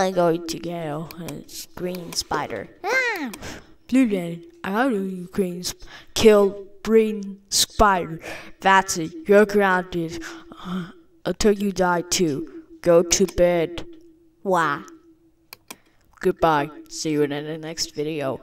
I'm going to go. It's green spider. Ah. Blue Planet, I got you green sp- kill green spider? That's it. You're grounded uh, until you die too. Go to bed. why? Goodbye. See you in the next video.